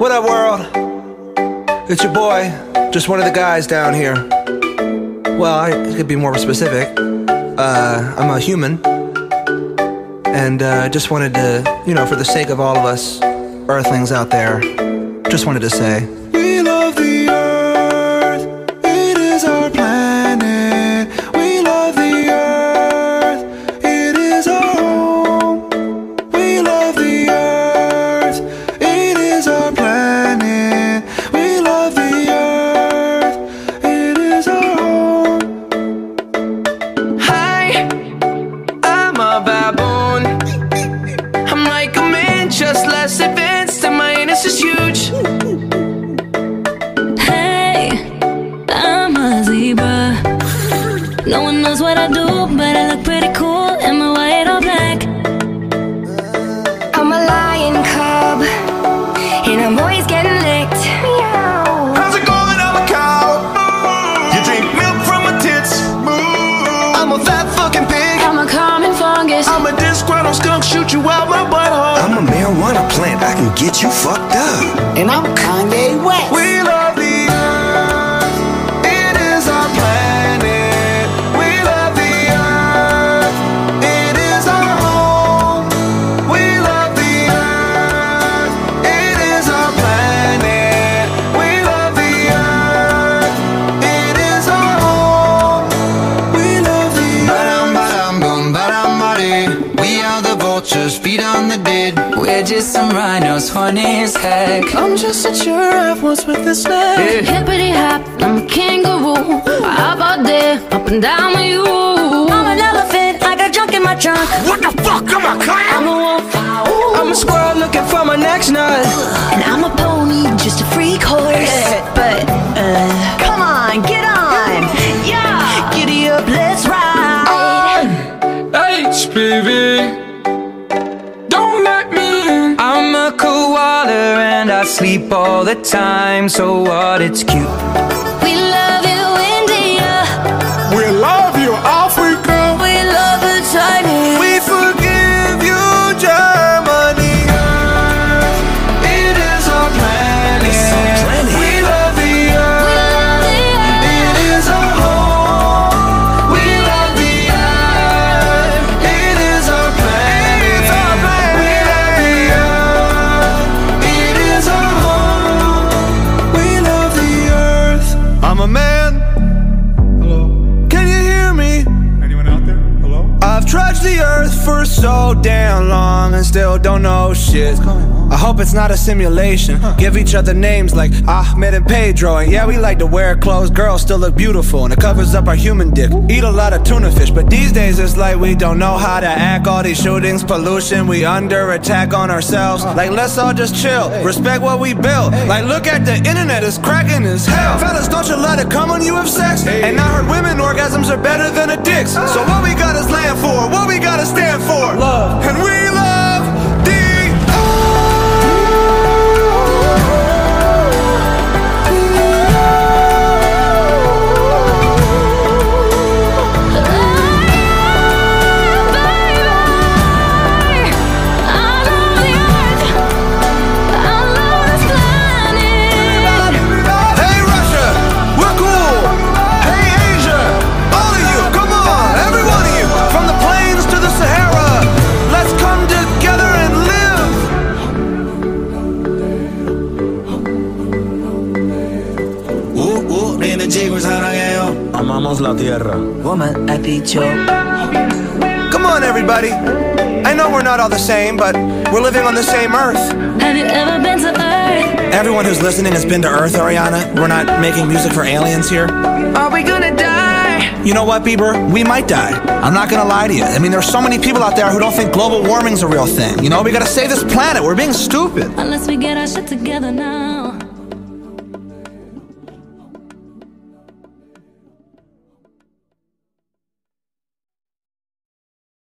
What up, world? It's your boy, just one of the guys down here. Well, I could be more specific. Uh, I'm a human. And uh, just wanted to, you know, for the sake of all of us earthlings out there, just wanted to say. No one knows what I do, but I look pretty cool. Am I white or black? I'm a lion cub, and I'm always getting licked. Meow. How's it going? I'm a cow. You drink milk from my tits. I'm a fat fucking pig. I'm a common fungus. I'm a disgruntled skunk, shoot you out my butthole. I'm a marijuana plant, I can get you fucked up. And I'm Kanye West. We the dead. We're just some rhinos, funny as heck. I'm just a giraffe once with a snake. Hippity hop, I'm a kangaroo. How about there, up and down with you? I'm an elephant, I got junk in my trunk. What the fuck? I'm a clown. I'm a wolf, I'm a squirrel looking for my next nut. and I'm a pony, just a freak horse. Sleep all the time. So what? It's cute. I've the earth for so damn long and still don't know shit. I hope it's not a simulation. Give each other names like Ahmed and Pedro. And yeah, we like to wear clothes. Girls still look beautiful and it covers up our human dick. Eat a lot of tuna fish, but these days it's like we don't know how to act. All these shootings, pollution, we under attack on ourselves. Like, let's all just chill. Respect what we built. Like, look at the internet, it's cracking as hell. Fellas, don't you let it come when you have sex. And I heard women orgasms are better than a dick's. So what we got is land for, what we gotta stand for. Love. And we love Amamos la tierra. Woman, I beat you. Come on, everybody. I know we're not all the same, but we're living on the same Earth. Have you ever been to Earth? Everyone who's listening has been to Earth, Ariana. We're not making music for aliens here. Are we gonna die? You know what, Bieber? We might die. I'm not gonna lie to you. I mean, there's so many people out there who don't think global warming's a real thing. You know, we gotta save this planet. We're being stupid. Unless we get our shit together now.